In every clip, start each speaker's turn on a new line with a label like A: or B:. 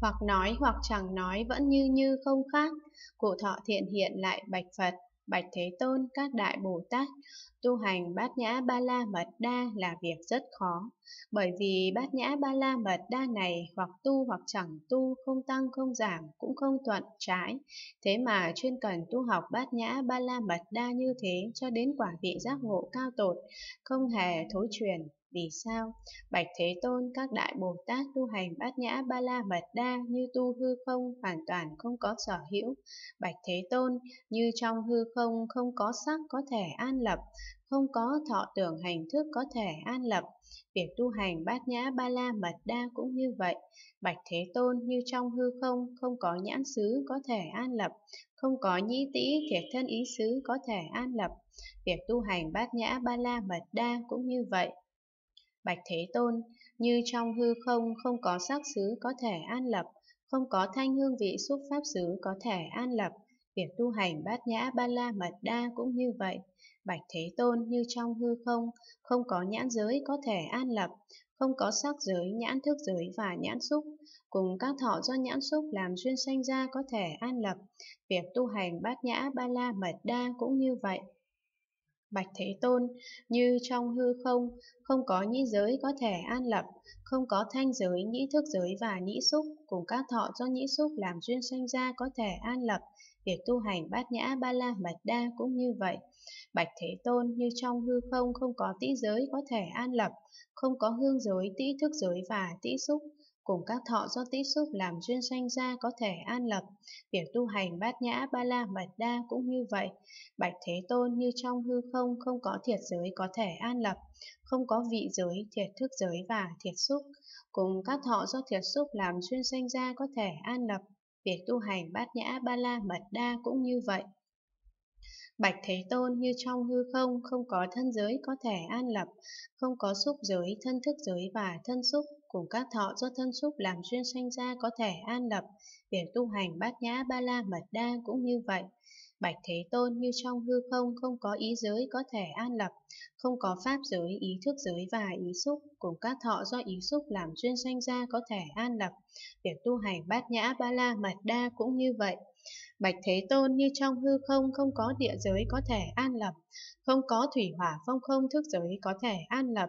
A: hoặc nói hoặc chẳng nói vẫn như như không khác. Cụ thọ thiện hiện lại bạch Phật, bạch Thế Tôn, các đại Bồ Tát, tu hành bát nhã ba la mật đa là việc rất khó. Bởi vì bát nhã ba la mật đa này hoặc tu hoặc chẳng tu, không tăng không giảm, cũng không thuận trái. Thế mà chuyên cần tu học bát nhã ba la mật đa như thế cho đến quả vị giác ngộ cao tột, không hề thối truyền. Vì sao? Bạch Thế Tôn, các đại Bồ Tát tu hành bát nhã ba la mật đa như tu hư không hoàn toàn không có sở hữu. Bạch Thế Tôn, như trong hư không không có sắc có thể an lập, không có thọ tưởng hành thức có thể an lập. Việc tu hành bát nhã ba la mật đa cũng như vậy. Bạch Thế Tôn như trong hư không không có nhãn xứ có thể an lập, không có nhĩ tĩ thiệt thân ý xứ có thể an lập. Việc tu hành bát nhã ba la mật đa cũng như vậy. Bạch Thế Tôn, như trong hư không không có sắc xứ có thể an lập, không có thanh hương vị xúc pháp xứ có thể an lập, việc tu hành bát nhã ba la mật đa cũng như vậy. Bạch Thế Tôn như trong hư không, không có nhãn giới có thể an lập, không có sắc giới, nhãn thức giới và nhãn xúc, cùng các thọ do nhãn xúc làm duyên sanh ra có thể an lập. Việc tu hành bát nhã ba la mật đa cũng như vậy. Bạch Thế Tôn, như trong hư không, không có nhĩ giới có thể an lập, không có thanh giới, nhĩ thức giới và nhĩ xúc, cùng các thọ do nhĩ xúc làm duyên sanh ra có thể an lập. Việc tu hành bát nhã ba la mật đa cũng như vậy. Bạch Thế Tôn, như trong hư không không có tĩ giới có thể an lập, không có hương giới, tĩ thức giới và tĩ xúc, cùng các thọ do tĩ xúc làm duyên sanh ra có thể an lập. Việc tu hành bát nhã ba la mật đa cũng như vậy. Bạch Thế Tôn như trong hư không không có thiệt giới có thể an lập, không có vị giới, thiệt thức giới và thiệt xúc, cùng các thọ do thiệt xúc làm duyên sanh ra có thể an lập. Việc tu hành bát nhã ba la mật đa cũng như vậy. Bạch Thế Tôn như trong hư không không có thân giới có thể an lập, không có xúc giới, thân thức giới và thân xúc, cùng các thọ do thân xúc làm duyên sanh ra có thể an lập. Việc tu hành bát nhã ba la mật đa cũng như vậy. Bạch Thế Tôn như trong hư không không có ý giới có thể an lập, không có pháp giới, ý thức giới và ý xúc, cùng các thọ do ý xúc làm duyên sanh ra có thể an lập. Việc tu hành bát nhã ba la mật đa cũng như vậy. Bạch Thế Tôn như trong hư không không có địa giới có thể an lập, không có thủy hỏa phong không thức giới có thể an lập.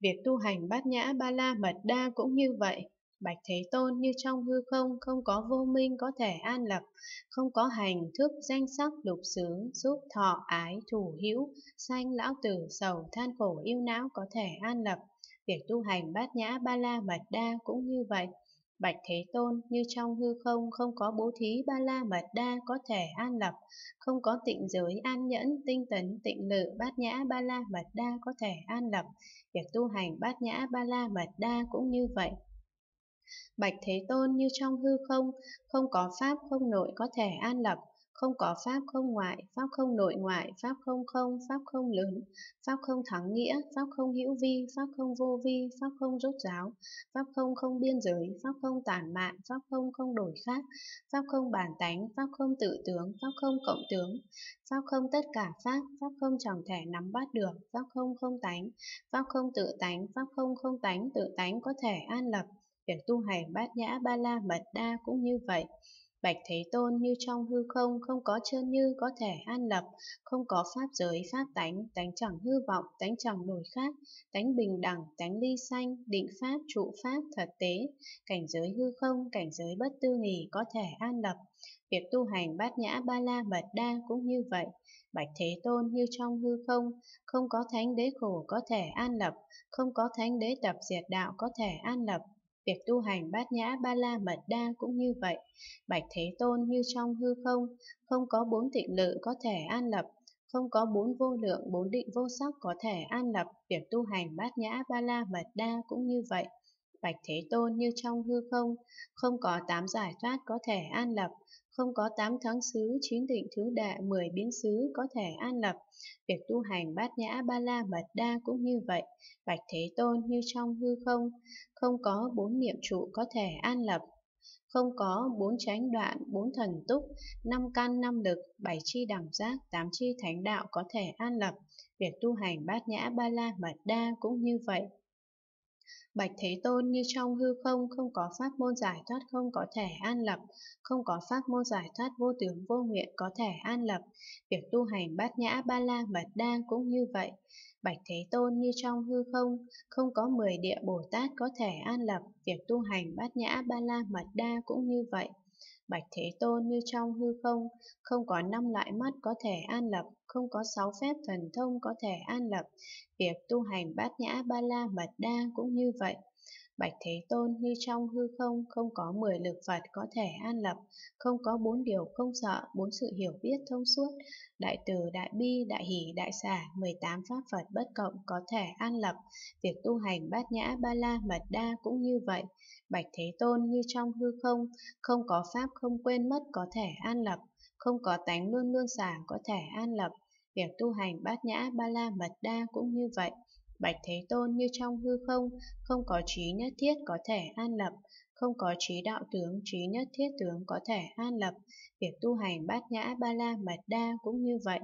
A: Việc tu hành bát nhã ba la mật đa cũng như vậy. Bạch Thế Tôn như trong hư không không có vô minh có thể an lập, không có hành thức danh sắc lục xứ giúp thọ ái thủ hữu, sanh lão tử sầu than khổ yêu não có thể an lập. Việc tu hành bát nhã ba la mật đa cũng như vậy. Bạch Thế Tôn như trong hư không không có bố thí ba la mật đa có thể an lập, không có tịnh giới an nhẫn, tinh tấn, tịnh lự, bát nhã ba la mật đa có thể an lập. Việc tu hành bát nhã ba la mật đa cũng như vậy. Bạch Thế Tôn như trong hư không, không có pháp không nội có thể an lập, không có pháp không ngoại, pháp không nội ngoại, pháp không không, pháp không lớn, pháp không thắng nghĩa, pháp không hữu vi, pháp không vô vi, pháp không rốt ráo pháp không không biên giới, pháp không tản mạn, pháp không không đổi khác, pháp không bản tánh, pháp không tự tướng, pháp không cộng tướng, pháp không tất cả pháp, pháp không chẳng thể nắm bắt được, pháp không không tánh, pháp không tự tánh, pháp không không tánh, tự tánh có thể an lập. Việc tu hành bát nhã ba la mật đa cũng như vậy. Bạch Thế Tôn như trong hư không không có chân như có thể an lập, không có pháp giới, pháp tánh, tánh chẳng hư vọng, tánh chẳng đổi khác, tánh bình đẳng, tánh ly sanh, định pháp, trụ pháp, thật tế, cảnh giới hư không, cảnh giới bất tư nghỉ có thể an lập. Việc tu hành bát nhã ba la mật đa cũng như vậy. Bạch Thế Tôn như trong hư không, không có thánh đế khổ có thể an lập, không có thánh đế tập diệt đạo có thể an lập, Việc tu hành bát nhã ba la mật đa cũng như vậy. Bạch Thế Tôn như trong hư không, không có bốn tịnh lự có thể an lập, không có bốn vô lượng, bốn định vô sắc có thể an lập. Việc tu hành bát nhã ba la mật đa cũng như vậy. Bạch Thế Tôn như trong hư không, không có tám giải thoát có thể an lập, không có tám thắng xứ, chín định thứ đệ, mười biến xứ có thể an lập. Việc tu hành bát nhã ba la mật đa cũng như vậy. Bạch Thế Tôn như trong hư không, không có bốn niệm trụ có thể an lập, không có bốn chánh đoạn, bốn thần túc, năm căn năm lực, bảy chi đẳng giác, tám chi thánh đạo có thể an lập. Việc tu hành bát nhã ba la mật đa cũng như vậy. Bạch Thế Tôn như trong hư không không có pháp môn giải thoát không có thể an lập, không có pháp môn giải thoát vô tướng vô nguyện có thể an lập. Việc tu hành bát nhã ba la mật đa cũng như vậy. Bạch Thế Tôn như trong hư không, không có 10 địa Bồ Tát có thể an lập, việc tu hành bát nhã ba la mật đa cũng như vậy. Bạch Thế Tôn như trong hư không, không có năm loại mắt có thể an lập, không có sáu phép thần thông có thể an lập. Việc tu hành bát nhã ba la mật đa cũng như vậy. Bạch Thế Tôn như trong hư không, không có mười lực Phật có thể an lập, không có bốn điều không sợ, bốn sự hiểu biết thông suốt, đại từ, đại bi, đại hỷ, đại xả, 18 pháp Phật bất cộng có thể an lập. Việc tu hành bát nhã ba la mật đa cũng như vậy. Bạch Thế Tôn như trong hư không, không có pháp không quên mất có thể an lập, không có tánh luôn luôn xả có thể an lập. Việc tu hành bát nhã ba la mật đa cũng như vậy. Bạch Thế Tôn như trong hư không, không có trí nhất thiết có thể an lập, không có trí đạo tướng, trí nhất thiết tướng có thể an lập. Việc tu hành bát nhã ba la mật đa cũng như vậy.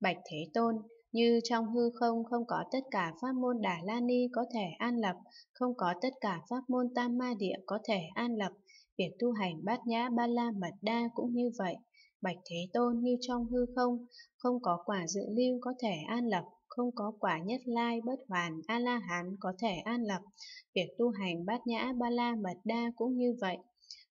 A: Bạch Thế Tôn, như trong hư không không có tất cả pháp môn Đà La Ni có thể an lập, không có tất cả pháp môn Tam Ma Địa có thể an lập. Việc tu hành bát nhã ba la mật đa cũng như vậy. Bạch Thế Tôn như trong hư không, không có quả dự lưu có thể an lập, không có quả nhất lai bất hoàn A-la-hán có thể an lập. Việc tu hành bát nhã ba la mật đa cũng như vậy.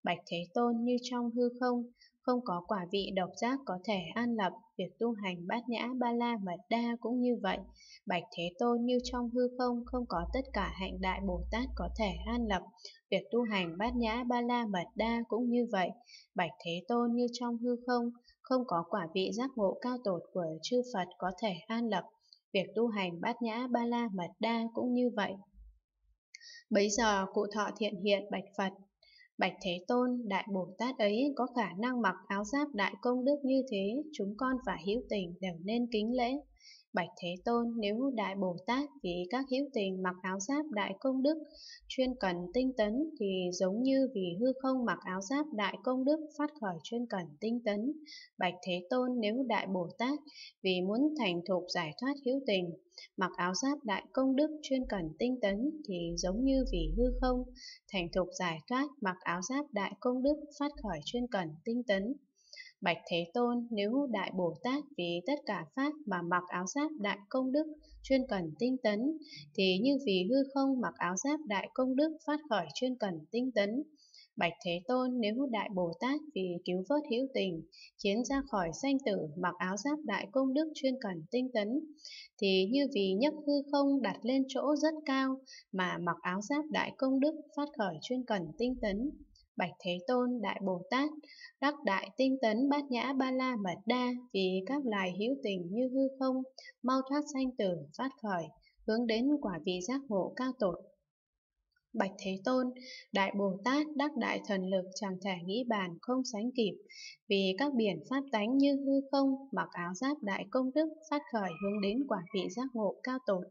A: Bạch Thế Tôn như trong hư không, không có quả vị độc giác có thể an lập, việc tu hành bát nhã ba la mật đa cũng như vậy. Bạch Thế Tôn như trong hư không, không có tất cả hạnh đại Bồ Tát có thể an lập, việc tu hành bát nhã ba la mật đa cũng như vậy. Bạch Thế Tôn như trong hư không, không có quả vị giác ngộ cao tột của chư Phật có thể an lập, việc tu hành bát nhã ba la mật đa cũng như vậy. Bấy giờ cụ thọ thiện hiện bạch Phật, Bạch Thế Tôn, Đại Bồ Tát ấy có khả năng mặc áo giáp đại công đức như thế, chúng con và hữu tình đều nên kính lễ. Bạch Thế Tôn, nếu Đại Bồ Tát vì các hữu tình mặc áo giáp đại công đức, chuyên cần tinh tấn thì giống như vì hư không mặc áo giáp đại công đức phát khởi chuyên cần tinh tấn. Bạch Thế Tôn, nếu Đại Bồ Tát vì muốn thành thục giải thoát hữu tình, mặc áo giáp đại công đức chuyên cần tinh tấn thì giống như vì hư không, thành thục giải thoát mặc áo giáp đại công đức phát khởi chuyên cần tinh tấn. Bạch Thế Tôn, nếu Đại Bồ Tát vì tất cả Pháp mà mặc áo giáp Đại Công Đức, chuyên cần tinh tấn, thì như vì hư không mặc áo giáp Đại Công Đức phát khởi chuyên cần tinh tấn. Bạch Thế Tôn, nếu Đại Bồ Tát vì cứu vớt hữu tình, khiến ra khỏi sanh tử mặc áo giáp Đại Công Đức chuyên cần tinh tấn, thì như vì nhấc hư không đặt lên chỗ rất cao mà mặc áo giáp Đại Công Đức phát khởi chuyên cần tinh tấn. Bạch Thế Tôn, Đại Bồ Tát, đắc đại tinh tấn bát nhã ba la mật đa vì các loài hữu tình như hư không, mau thoát sanh tử, phát khởi, hướng đến quả vị giác ngộ cao tột. Bạch Thế Tôn, Đại Bồ Tát đắc đại thần lực chẳng thể nghĩ bàn không sánh kịp, vì các biển pháp tánh như hư không, mặc áo giáp đại công đức phát khởi hướng đến quả vị giác ngộ cao tột.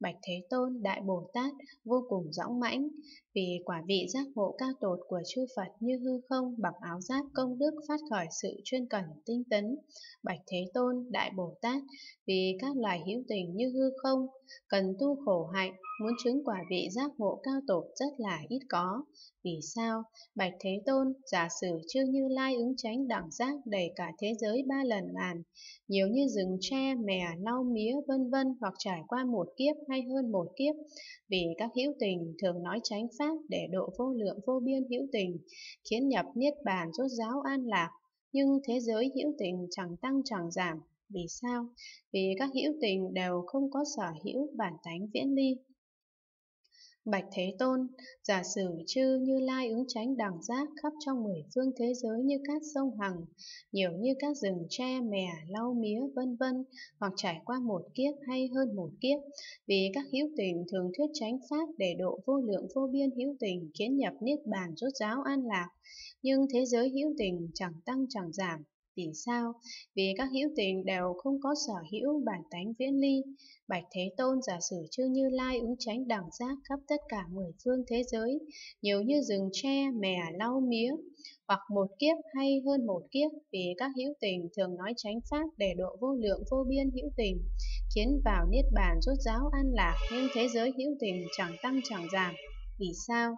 A: Bạch Thế Tôn, Đại Bồ Tát vô cùng dõng mãnh, vì quả vị giác ngộ cao tột của chư Phật như hư không mặc áo giáp công đức phát khởi sự chuyên cần tinh tấn. Bạch Thế Tôn, Đại Bồ Tát, vì các loài hữu tình như hư không, cần tu khổ hạnh, muốn chứng quả vị giác ngộ cao tột rất là ít có. Vì sao? Bạch Thế Tôn, giả sử chưa như lai ứng tránh đẳng giác đầy cả thế giới ba lần ngàn, nhiều như rừng tre, mè, lau mía, vân vân hoặc trải qua một kiếp hay hơn một kiếp, vì các hữu tình thường nói tránh pháp để độ vô lượng vô biên hữu tình, khiến nhập niết bàn rốt giáo an lạc, nhưng thế giới hữu tình chẳng tăng chẳng giảm. Vì sao? Vì các hữu tình đều không có sở hữu bản tánh viễn ly. Bạch Thế Tôn, giả sử chư như lai ứng tránh đẳng giác khắp trong mười phương thế giới như các sông Hằng, nhiều như các rừng tre, mè, lau mía, vân vân, hoặc trải qua một kiếp hay hơn một kiếp, vì các hữu tình thường thuyết tránh pháp để độ vô lượng vô biên hữu tình khiến nhập niết bàn rốt giáo an lạc, nhưng thế giới hữu tình chẳng tăng chẳng giảm, vì sao? Vì các hữu tình đều không có sở hữu bản tánh viễn ly. Bạch Thế Tôn giả sử chư Như Lai ứng tránh đẳng giác khắp tất cả mười phương thế giới, nhiều như rừng tre, mè, lau mía, hoặc một kiếp hay hơn một kiếp vì các hữu tình thường nói tránh pháp để độ vô lượng vô biên hữu tình, khiến vào niết bàn rốt giáo an lạc nhưng thế giới hữu tình chẳng tăng chẳng giảm. Vì sao?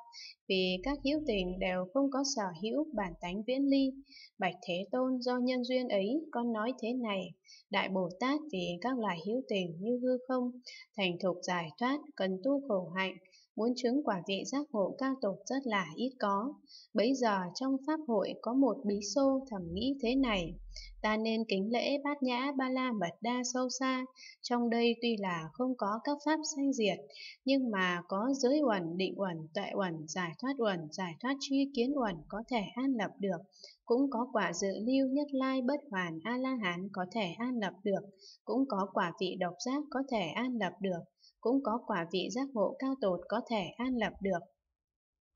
A: Vì các hữu tình đều không có sở hữu bản tánh viễn ly. Bạch Thế Tôn do nhân duyên ấy, con nói thế này. Đại Bồ Tát vì các loài hữu tình như hư không, thành thục giải thoát, cần tu khổ hạnh, muốn chứng quả vị giác ngộ cao tột rất là ít có. Bấy giờ trong Pháp hội có một bí xô thầm nghĩ thế này, ta nên kính lễ bát nhã ba la mật đa sâu xa, trong đây tuy là không có các pháp sanh diệt, nhưng mà có giới uẩn, định uẩn, tuệ uẩn, giải thoát uẩn, giải thoát tri kiến uẩn có thể an lập được, cũng có quả dự lưu nhất lai bất hoàn A-la-hán có thể an lập được, cũng có quả vị độc giác có thể an lập được, cũng có quả vị giác ngộ cao tột có thể an lập được.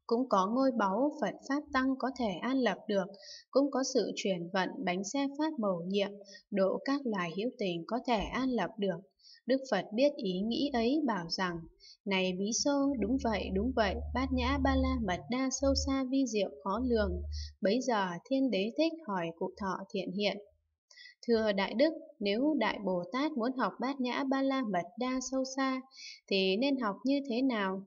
A: Cũng có ngôi báu Phật Pháp Tăng có thể an lập được, cũng có sự chuyển vận bánh xe Pháp mầu nhiệm, độ các loài hữu tình có thể an lập được. Đức Phật biết ý nghĩ ấy bảo rằng, này bí sô, đúng vậy, đúng vậy, bát nhã ba la mật đa sâu xa vi diệu khó lường. Bấy giờ thiên đế thích hỏi cụ thọ thiện hiện, Thưa Đại Đức, nếu Đại Bồ Tát muốn học bát nhã ba la mật đa sâu xa, thì nên học như thế nào?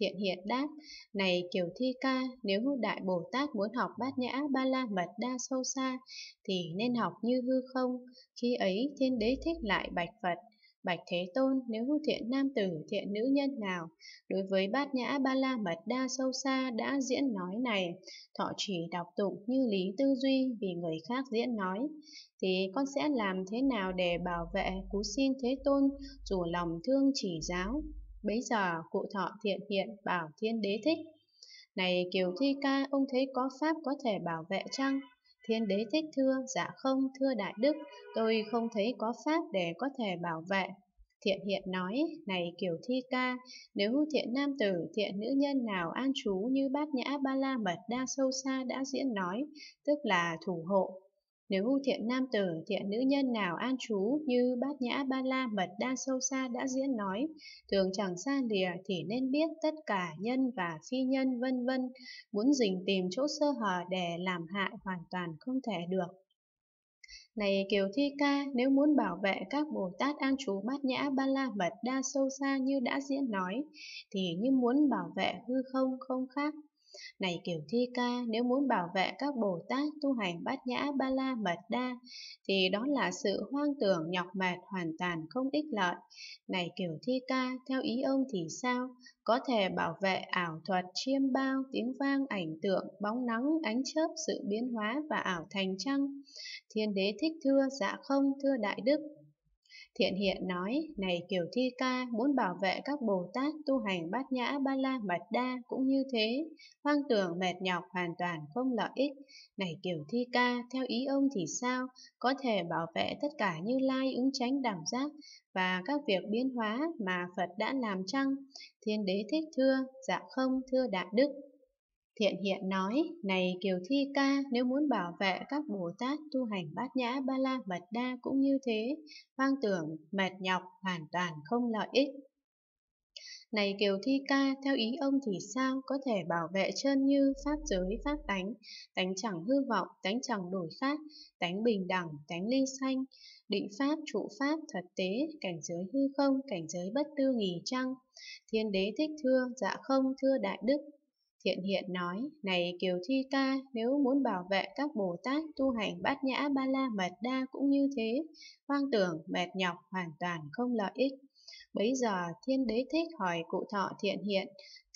A: Thiện hiện đáp, này kiều thi ca, nếu Đại Bồ Tát muốn học bát nhã ba la mật đa sâu xa, thì nên học như hư không. Khi ấy thiên đế thích lại bạch Phật, Bạch Thế Tôn, nếu hữu thiện nam tử, thiện nữ nhân nào, đối với bát nhã ba la mật đa sâu xa đã diễn nói này, thọ chỉ đọc tụng như lý tư duy vì người khác diễn nói, thì con sẽ làm thế nào để bảo vệ cú xin Thế Tôn dù lòng thương chỉ giáo? Bấy giờ cụ thọ thiện hiện bảo thiên đế thích. Này Kiều Thi Ca, ông thấy có pháp có thể bảo vệ chăng? Thiên đế thích thưa, dạ không, thưa đại đức, tôi không thấy có pháp để có thể bảo vệ. Thiện hiện nói, này kiểu thi ca, nếu thiện nam tử, thiện nữ nhân nào an trú như bát nhã ba la mật đa sâu xa đã diễn nói, tức là thủ hộ, nếu thiện nam tử, thiện nữ nhân nào an trú như bát nhã ba la mật đa sâu xa đã diễn nói, thường chẳng xa lìa thì nên biết tất cả nhân và phi nhân vân vân, muốn dình tìm chỗ sơ hở để làm hại hoàn toàn không thể được. Này Kiều Thi Ca, nếu muốn bảo vệ các Bồ Tát an trú bát nhã ba la mật đa sâu xa như đã diễn nói, thì như muốn bảo vệ hư không không khác. Này kiểu thi ca, nếu muốn bảo vệ các Bồ Tát tu hành bát nhã ba la mật đa, thì đó là sự hoang tưởng nhọc mệt hoàn toàn không ích lợi. Này kiểu thi ca, theo ý ông thì sao? Có thể bảo vệ ảo thuật, chiêm bao, tiếng vang, ảnh tượng, bóng nắng, ánh chớp, sự biến hóa và ảo thành trăng. Thiên đế thích thưa, dạ không, thưa đại đức, Thiện hiện nói, này Kiều Thi Ca muốn bảo vệ các Bồ Tát tu hành bát nhã ba la mật đa cũng như thế, hoang tưởng mệt nhọc hoàn toàn không lợi ích. Này Kiều Thi Ca, theo ý ông thì sao, có thể bảo vệ tất cả như lai ứng tránh đảm giác và các việc biến hóa mà Phật đã làm chăng? Thiên đế thích thưa, dạ không thưa đại đức. Thiện hiện nói, này Kiều Thi Ca, nếu muốn bảo vệ các Bồ Tát tu hành bát nhã ba la mật đa cũng như thế, hoang tưởng, mệt nhọc, hoàn toàn không lợi ích. Này Kiều Thi Ca, theo ý ông thì sao có thể bảo vệ chân như pháp giới, pháp tánh, tánh chẳng hư vọng, tánh chẳng đổi khác, tánh bình đẳng, tánh ly sanh, định pháp, trụ pháp, thật tế, cảnh giới hư không, cảnh giới bất tư nghỉ trăng. Thiên đế thích thưa, dạ không thưa đại đức, Thiện hiện nói, này Kiều Thi Ca, nếu muốn bảo vệ các Bồ Tát tu hành bát nhã ba la mật đa cũng như thế, hoang tưởng, mệt nhọc, hoàn toàn không lợi ích. Bấy giờ thiên đế thích hỏi cụ thọ thiện hiện,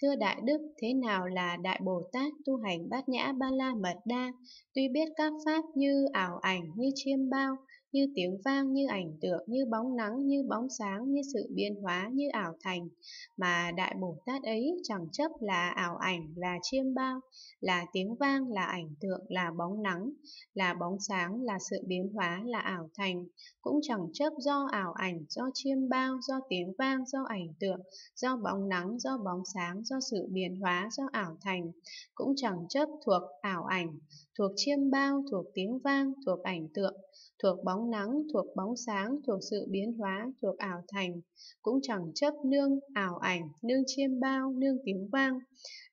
A: thưa đại đức thế nào là đại Bồ Tát tu hành bát nhã ba la mật đa, tuy biết các pháp như ảo ảnh, như chiêm bao, như tiếng vang, như ảnh tượng, như bóng nắng, như bóng sáng, như sự biến hóa, như ảo thành, mà Đại Bồ Tát ấy chẳng chấp là ảo ảnh, là chiêm bao, là tiếng vang, là ảnh tượng, là bóng nắng, là bóng sáng, là sự biến hóa, là ảo thành, cũng chẳng chấp do ảo ảnh, do chiêm bao, do tiếng vang, do ảnh tượng, do bóng nắng, do bóng sáng, do sự biến hóa, do ảo thành, cũng chẳng chấp thuộc ảo ảnh, thuộc chiêm bao, thuộc tiếng vang, thuộc ảnh tượng, thuộc bóng bóng nắng, thuộc bóng sáng, thuộc sự biến hóa, thuộc ảo thành, cũng chẳng chấp nương ảo ảnh, nương chiêm bao, nương tiếng vang,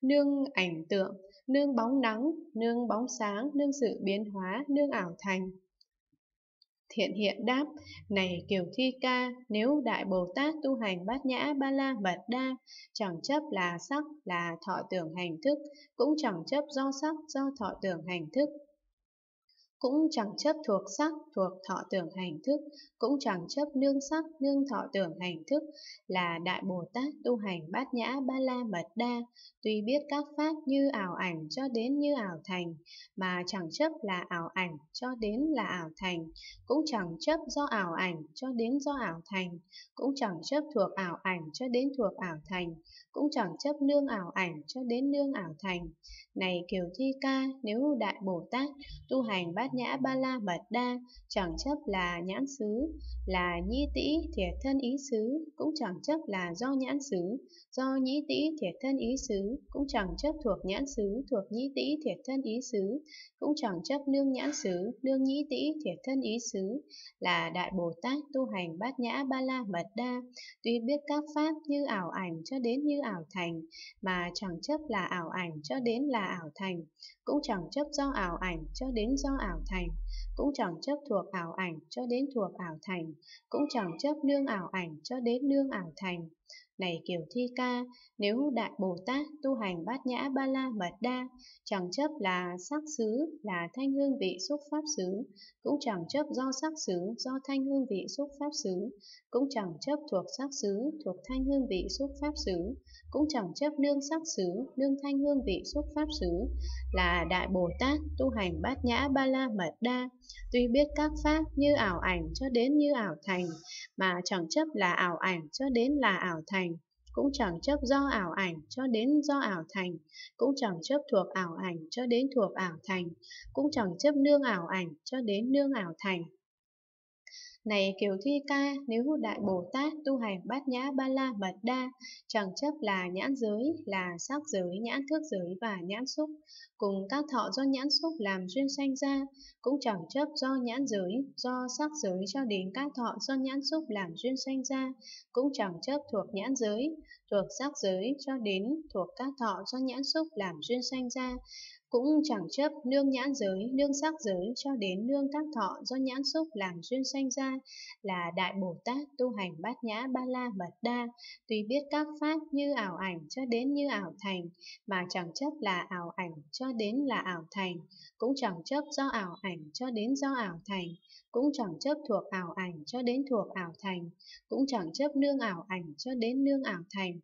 A: nương ảnh tượng, nương bóng nắng, nương bóng sáng, nương sự biến hóa, nương ảo thành. Thiện hiện đáp, này Kiều Thi Ca, nếu Đại Bồ Tát tu hành bát nhã ba la mật đa, chẳng chấp là sắc, là thọ tưởng hành thức, cũng chẳng chấp do sắc, do thọ tưởng hành thức, cũng chẳng chấp thuộc sắc, thuộc thọ tưởng hành thức, cũng chẳng chấp nương sắc, nương thọ tưởng hành thức, là Đại Bồ Tát tu hành bát nhã ba la mật đa, tuy biết các pháp như ảo ảnh cho đến như ảo thành, mà chẳng chấp là ảo ảnh cho đến là ảo thành, cũng chẳng chấp do ảo ảnh cho đến do ảo thành, cũng chẳng chấp thuộc ảo ảnh cho đến thuộc ảo thành, cũng chẳng chấp nương ảo ảnh cho đến nương ảo thành. Này Kiều Thi Ca, nếu Đại Bồ Tát tu hành bát bát nhã ba la mật đa, chẳng chấp là nhãn xứ, là nhi tĩ thiệt thân ý xứ, cũng chẳng chấp là do nhãn xứ, do nhĩ tĩ thiệt thân ý xứ, cũng chẳng chấp thuộc nhãn xứ, thuộc nhĩ tĩ thiệt thân ý xứ, cũng chẳng chấp nương nhãn xứ, nương nhĩ tĩ thiệt thân ý xứ, là Đại Bồ Tát tu hành bát nhã ba la mật đa, tuy biết các pháp như ảo ảnh cho đến như ảo thành, mà chẳng chấp là ảo ảnh cho đến là ảo thành, cũng chẳng chấp do ảo ảnh cho đến do ảo thành, cũng chẳng chấp thuộc ảo ảnh cho đến thuộc ảo thành, cũng chẳng chấp nương ảo ảnh cho đến nương ảo thành. Này Kiều Thi Ca, nếu Đại Bồ Tát tu hành bát nhã ba la mật đa, chẳng chấp là sắc xứ, là thanh hương vị xúc pháp xứ, cũng chẳng chấp do sắc xứ, do thanh hương vị xúc pháp xứ, cũng chẳng chấp thuộc sắc xứ, thuộc thanh hương vị xúc pháp xứ, cũng chẳng chấp nương sắc xứ, nương thanh hương vị xúc pháp xứ, là Đại Bồ Tát tu hành bát nhã ba la mật đa, tuy biết các pháp như ảo ảnh cho đến như ảo thành, mà chẳng chấp là ảo ảnh cho đến là ảo thành, cũng chẳng chấp do ảo ảnh cho đến do ảo thành, cũng chẳng chấp thuộc ảo ảnh cho đến thuộc ảo thành, cũng chẳng chấp nương ảo ảnh cho đến nương ảo thành. Này Kiều Thi Ca, nếu Đại Bồ Tát tu hành bát nhã ba la mật đa, chẳng chấp là nhãn giới, là sắc giới, nhãn thức giới và nhãn xúc, cùng các thọ do nhãn xúc làm duyên sanh ra, cũng chẳng chấp do nhãn giới, do sắc giới cho đến các thọ do nhãn xúc làm duyên sanh ra, cũng chẳng chấp thuộc nhãn giới, thuộc sắc giới cho đến thuộc các thọ do nhãn xúc làm duyên sanh ra, cũng chẳng chấp nương nhãn giới, nương sắc giới cho đến nương các thọ do nhãn xúc làm duyên sanh ra là Đại Bồ Tát tu hành bát nhã ba la mật đa, tuy biết các pháp như ảo ảnh cho đến như ảo thành, mà chẳng chấp là ảo ảnh cho cho đến là ảo thành, cũng chẳng chấp do ảo ảnh cho đến do ảo thành, cũng chẳng chấp thuộc ảo ảnh cho đến thuộc ảo thành, cũng chẳng chấp nương ảo ảnh cho đến nương ảo thành.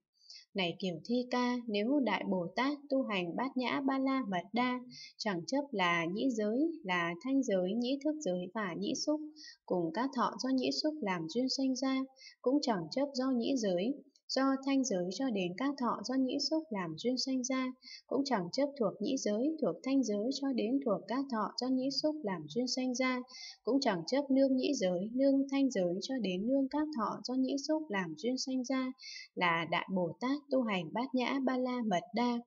A: Này kiểu thi ca, nếu Đại Bồ Tát tu hành bát nhã ba la mật đa, chẳng chấp là nhĩ giới, là thanh giới, nhĩ thức giới và nhĩ xúc, cùng các thọ do nhĩ xúc làm duyên sanh ra, cũng chẳng chấp do nhĩ giới, do thanh giới cho đến các thọ do nhĩ xúc làm duyên sanh ra, cũng chẳng chấp thuộc nhĩ giới, thuộc thanh giới cho đến thuộc các thọ do nhĩ xúc làm duyên sanh ra, cũng chẳng chấp nương nhĩ giới, nương thanh giới cho đến nương các thọ do nhĩ xúc làm duyên sanh ra, là Đại Bồ Tát tu hành bát nhã ba la mật đa.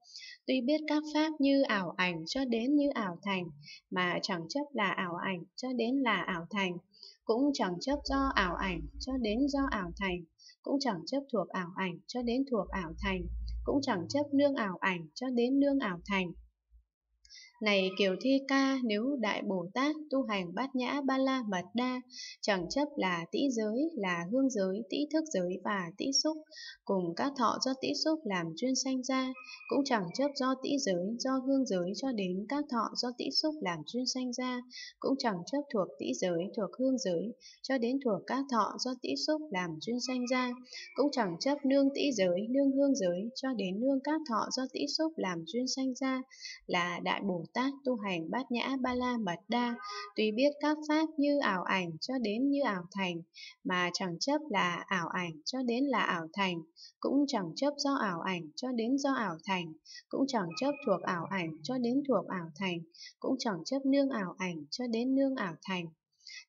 A: Tuy biết các pháp như ảo ảnh cho đến như ảo thành, mà chẳng chấp là ảo ảnh cho đến là ảo thành, cũng chẳng chấp do ảo ảnh cho đến do ảo thành, cũng chẳng chấp thuộc ảo ảnh cho đến thuộc ảo thành, cũng chẳng chấp nương ảo ảnh cho đến nương ảo thành. Này Kiều Thi Ca, nếu Đại Bồ Tát tu hành bát nhã ba la mật đa, chẳng chấp là tĩ giới, là hương giới, tĩ thức giới và tĩ xúc, cùng các thọ do tĩ xúc làm chuyên sanh ra, cũng chẳng chấp do tĩ giới, do hương giới cho đến các thọ do tĩ xúc làm chuyên sanh ra, cũng chẳng chấp thuộc tĩ giới, thuộc hương giới, cho đến thuộc các thọ do tĩ xúc làm chuyên sanh ra, cũng chẳng chấp nương tĩ giới, nương hương giới, cho đến nương các thọ do tĩ xúc làm chuyên sanh ra, là Đại Bồ Tát tu hành bát nhã ba la mật đa, tuy biết các pháp như ảo ảnh cho đến như ảo thành, mà chẳng chấp là ảo ảnh cho đến là ảo thành, cũng chẳng chấp do ảo ảnh cho đến do ảo thành, cũng chẳng chấp thuộc ảo ảnh cho đến thuộc ảo thành, cũng chẳng chấp nương ảo ảnh cho đến nương ảo thành.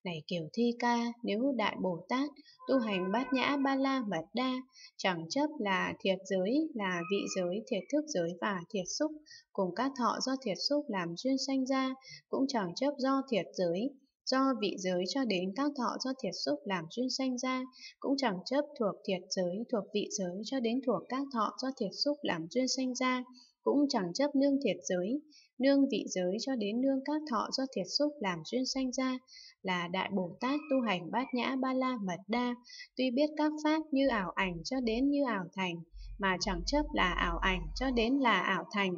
A: Này kiểu thi ca, nếu Đại Bồ Tát tu hành bát nhã ba la mật đa, chẳng chấp là thiệt giới, là vị giới, thiệt thức giới và thiệt xúc, cùng các thọ do thiệt xúc làm duyên sanh ra, cũng chẳng chấp do thiệt giới, do vị giới cho đến các thọ do thiệt xúc làm duyên sanh ra, cũng chẳng chấp thuộc thiệt giới, thuộc vị giới cho đến thuộc các thọ do thiệt xúc làm duyên sanh ra, cũng chẳng chấp nương thiệt giới, nương vị giới cho đến nương các thọ do thiệt xúc làm duyên sanh ra, là Đại Bồ Tát tu hành bát nhã ba la mật đa, tuy biết các pháp như ảo ảnh cho đến như ảo thành, mà chẳng chấp là ảo ảnh cho đến là ảo thành.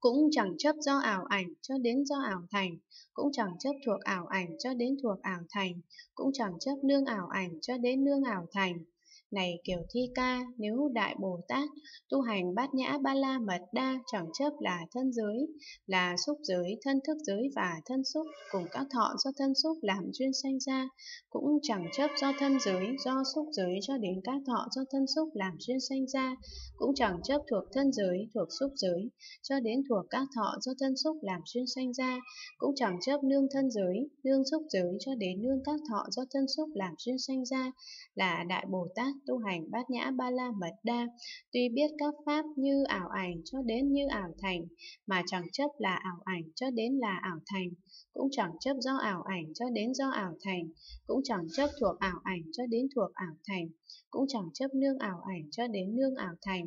A: Cũng chẳng chấp do ảo ảnh cho đến do ảo thành, cũng chẳng chấp thuộc ảo ảnh cho đến thuộc ảo thành, cũng chẳng chấp nương ảo ảnh cho đến nương ảo thành. Này kiểu thi ca, nếu Đại Bồ Tát tu hành bát nhã ba la mật đa chẳng chấp là thân giới, là xúc giới, thân thức giới và thân xúc, cùng các thọ do thân xúc làm duyên sanh ra, cũng chẳng chấp do thân giới, do xúc giới cho đến các thọ do thân xúc làm duyên sanh ra, cũng chẳng chấp thuộc thân giới, thuộc xúc giới, cho đến thuộc các thọ do thân xúc làm duyên sanh ra, cũng chẳng chấp nương thân giới, nương xúc giới cho đến nương các thọ do thân xúc làm duyên sanh ra, là Đại Bồ Tát tu hành bát nhã ba la mật đa, tuy biết các pháp như ảo ảnh cho đến như ảo thành, mà chẳng chấp là ảo ảnh cho đến là ảo thành, cũng chẳng chấp do ảo ảnh cho đến do ảo thành, cũng chẳng chấp thuộc ảo ảnh cho đến thuộc ảo thành, cũng chẳng chấp nương ảo ảnh cho đến nương ảo thành.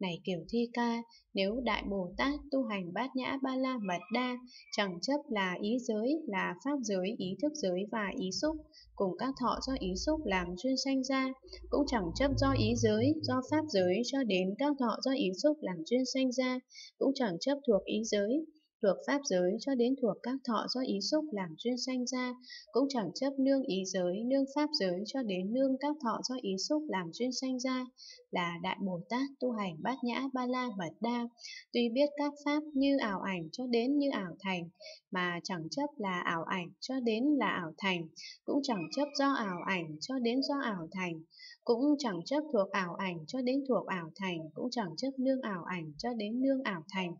A: Này kiểu thi ca, nếu Đại Bồ Tát tu hành bát nhã ba la mật đa, chẳng chấp là ý giới, là pháp giới, ý thức giới và ý xúc, cùng các thọ do ý xúc làm duyên sanh ra, cũng chẳng chấp do ý giới, do pháp giới cho đến các thọ do ý xúc làm duyên sanh ra, cũng chẳng chấp thuộc ý giới, thuộc pháp giới cho đến thuộc các thọ do ý xúc làm duyên sanh ra, cũng chẳng chấp nương ý giới, nương pháp giới cho đến nương các thọ do ý xúc làm duyên sanh ra, là Đại Bồ Tát tu hành bát nhã ba la mật đa, tuy biết các pháp như ảo ảnh cho đến như ảo thành, mà chẳng chấp là ảo ảnh cho đến là ảo thành, cũng chẳng chấp do ảo ảnh cho đến do ảo thành, cũng chẳng chấp thuộc ảo ảnh cho đến thuộc ảo thành, cũng chẳng chấp nương ảo ảnh cho đến nương ảo thành.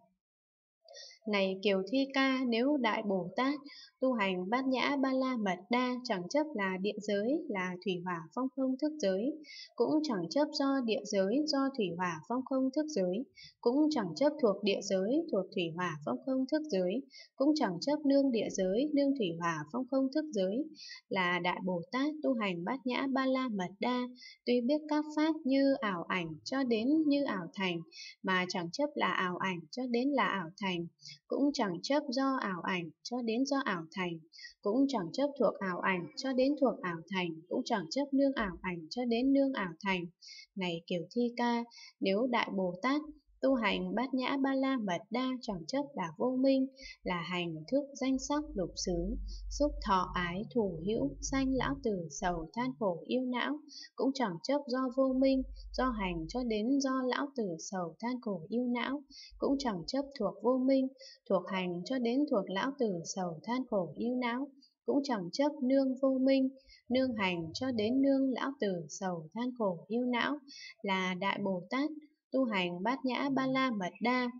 A: Này Kiều Thi Ca, nếu Đại Bồ Tát tu hành bát nhã ba la mật đa chẳng chấp là địa giới, là thủy hỏa phong không thức giới, cũng chẳng chấp do địa giới, do thủy hỏa phong không thức giới, cũng chẳng chấp thuộc địa giới, thuộc thủy hỏa phong không thức giới, cũng chẳng chấp nương địa giới, nương thủy hỏa phong không thức giới, là Đại Bồ Tát tu hành bát nhã ba la mật đa, tuy biết các pháp như ảo ảnh cho đến như ảo thành, mà chẳng chấp là ảo ảnh cho đến là ảo thành, cũng chẳng chấp do ảo ảnh cho đến do ảo thành, cũng chẳng chấp thuộc ảo ảnh cho đến thuộc ảo thành, cũng chẳng chấp nương ảo ảnh cho đến nương ảo thành. Này kiểu thi ca, nếu Đại Bồ Tát Tu hành bát nhã ba la mật đa chẳng chấp là vô minh, là hành thức danh sắc lục xứ, xúc thọ ái thủ hữu, sanh lão tử sầu than khổ yêu não, cũng chẳng chấp do vô minh, do hành cho đến do lão tử sầu than khổ yêu não, cũng chẳng chấp thuộc vô minh, thuộc hành cho đến thuộc lão tử sầu than khổ yêu não, cũng chẳng chấp nương vô minh, nương hành cho đến nương lão tử sầu than khổ yêu não, là Đại Bồ Tát, tu hành bát nhã ba la mật đa.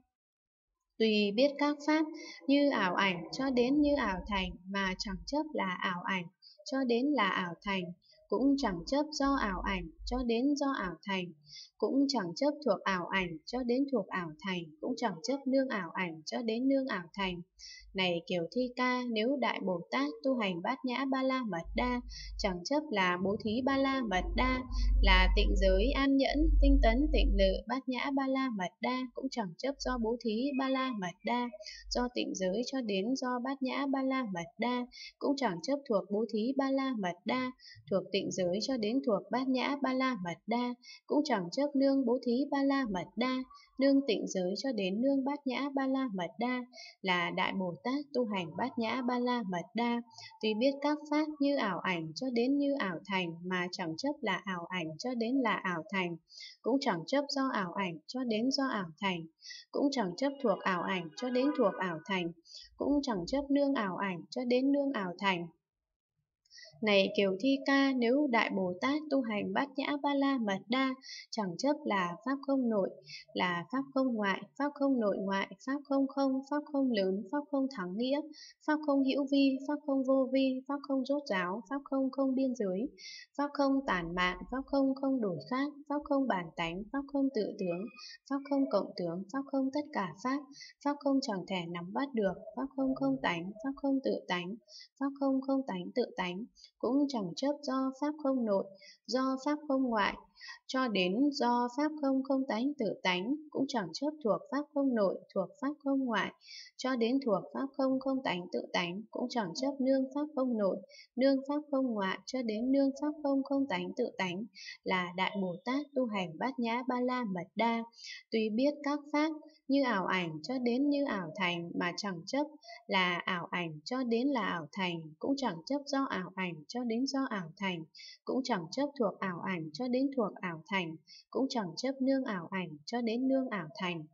A: Tùy biết các pháp như ảo ảnh cho đến như ảo thành mà chẳng chấp là ảo ảnh cho đến là ảo thành, cũng chẳng chấp do ảo ảnh cho đến do ảo thành, cũng chẳng chấp thuộc ảo ảnh cho đến thuộc ảo thành, cũng chẳng chấp nương ảo ảnh cho đến nương ảo thành. Này kiểu thi ca, nếu Đại Bồ Tát tu hành bát nhã ba la mật đa, chẳng chấp là bố thí ba la mật đa, là tịnh giới an nhẫn, tinh tấn tịnh lự bát nhã ba la mật đa, cũng chẳng chấp do bố thí ba la mật đa, do tịnh giới cho đến do bát nhã ba la mật đa, cũng chẳng chấp thuộc bố thí ba la mật đa, thuộc tịnh giới cho đến thuộc bát nhã ba la mật đa, cũng chẳng chấp nương bố thí ba la mật đa, nương tịnh giới cho đến nương bát nhã ba la mật đa, là Đại Bồ Tát tu hành bát nhã ba la mật đa, tuy biết các pháp như ảo ảnh cho đến như ảo thành mà chẳng chấp là ảo ảnh cho đến là ảo thành, cũng chẳng chấp do ảo ảnh cho đến do ảo thành, cũng chẳng chấp thuộc ảo ảnh cho đến thuộc ảo thành, cũng chẳng chấp nương ảo ảnh cho đến nương ảo thành. Này Kiều Thi Ca, nếu Đại Bồ Tát tu hành bát nhã ba la mật đa, chẳng chấp là pháp không nội, là pháp không ngoại, pháp không nội ngoại, pháp không không, pháp không lớn, pháp không thắng nghĩa, pháp không hữu vi, pháp không vô vi, pháp không rốt ráo, pháp không không biên giới, pháp không tản mạn, pháp không không đổi khác, pháp không bản tánh, pháp không tự tướng, pháp không cộng tướng, pháp không tất cả pháp, pháp không chẳng thể nắm bắt được, pháp không không tánh, pháp không tự tánh, pháp không không tánh tự tánh, cũng chẳng chấp do pháp không nội, do pháp không ngoại, cho đến do pháp không không tánh tự tánh, cũng chẳng chấp thuộc pháp không nội, thuộc pháp không ngoại, cho đến thuộc pháp không không tánh tự tánh, cũng chẳng chấp nương pháp không nội, nương pháp không ngoại, cho đến nương pháp không không tánh tự tánh, là Đại Bồ Tát tu hành bát nhã ba la mật đa, tuy biết các pháp như ảo ảnh cho đến như ảo thành mà chẳng chấp là ảo ảnh cho đến là ảo thành, cũng chẳng chấp do ảo ảnh cho đến do ảo thành, cũng chẳng chấp thuộc ảo ảnh cho đến thuộc ảo thành, cũng chẳng chấp nương ảo ảnh cho đến nương ảo thành.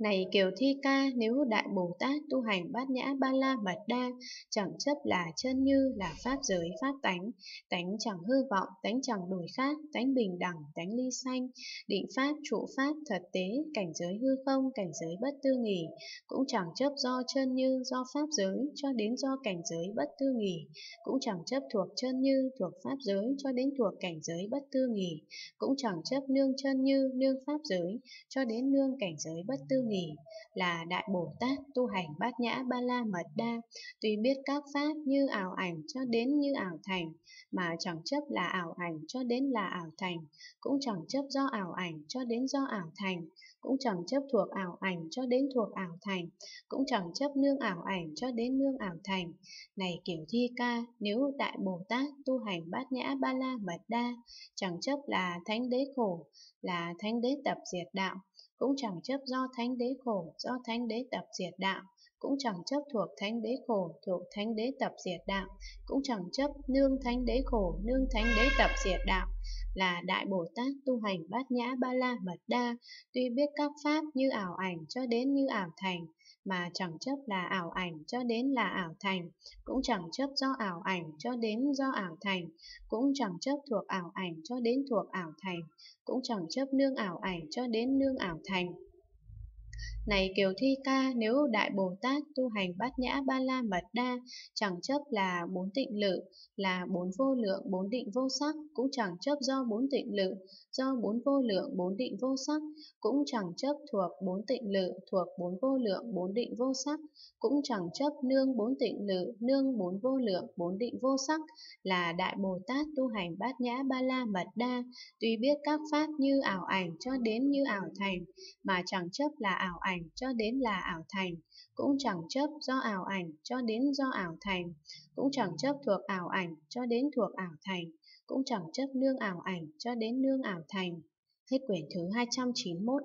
A: Này Kiều Thi Ca, nếu Đại Bồ Tát tu hành bát nhã ba la mật đa, chẳng chấp là chân như là pháp giới, pháp tánh, tánh chẳng hư vọng, tánh chẳng đổi khác, tánh bình đẳng, tánh ly sanh, định pháp, trụ pháp, thật tế, cảnh giới hư không, cảnh giới bất tư nghỉ, cũng chẳng chấp do chân như, do pháp giới, cho đến do cảnh giới bất tư nghỉ, cũng chẳng chấp thuộc chân như, thuộc pháp giới, cho đến thuộc cảnh giới bất tư nghỉ, cũng chẳng chấp nương chân như, nương pháp giới, cho đến nương cảnh giới bất tư nghỉ, là Đại Bồ Tát tu hành bát nhã ba la mật đa, tuy biết các pháp như ảo ảnh cho đến như ảo thành, mà chẳng chấp là ảo ảnh cho đến là ảo thành, cũng chẳng chấp do ảo ảnh cho đến do ảo thành, cũng chẳng chấp thuộc ảo ảnh cho đến thuộc ảo thành, cũng chẳng chấp nương ảo ảnh cho đến nương ảo thành. Này kiểu thi ca, nếu Đại Bồ Tát tu hành bát nhã ba la mật đa, chẳng chấp là thánh đế khổ, là thánh đế tập diệt đạo, cũng chẳng chấp do thánh đế khổ, do thánh đế tập diệt đạo, cũng chẳng chấp thuộc thánh đế khổ, thuộc thánh đế tập diệt đạo, cũng chẳng chấp nương thánh đế khổ, nương thánh đế tập diệt đạo, là Đại Bồ Tát tu hành bát nhã ba la mật đa, tuy biết các pháp như ảo ảnh cho đến như ảo thành, mà chẳng chấp là ảo ảnh cho đến là ảo thành, cũng chẳng chấp do ảo ảnh cho đến do ảo thành, cũng chẳng chấp thuộc ảo ảnh cho đến thuộc ảo thành, cũng chẳng chấp nương ảo ảnh cho đến nương ảo thành. Này Kiều Thi Ca, nếu Đại Bồ Tát tu hành bát nhã ba la mật đa, chẳng chấp là bốn tịnh lự, là bốn vô lượng, bốn định vô sắc, cũng chẳng chấp do bốn tịnh lự, do bốn vô lượng, bốn định vô sắc, cũng chẳng chấp thuộc bốn tịnh lự, thuộc bốn vô lượng, bốn định vô sắc, cũng chẳng chấp nương bốn tịnh lự, nương bốn vô lượng, bốn định vô sắc, là Đại Bồ Tát tu hành bát nhã ba la mật đa, tuy biết các pháp như ảo ảnh cho đến như ảo thành, mà chẳng chấp là ảo ảnh ảnh cho đến là ảo thành, cũng chẳng chấp do ảo ảnh cho đến do ảo thành, cũng chẳng chấp thuộc ảo ảnh cho đến thuộc ảo thành, cũng chẳng chấp nương ảo ảnh cho đến nương ảo thành. Hết quyển thứ 291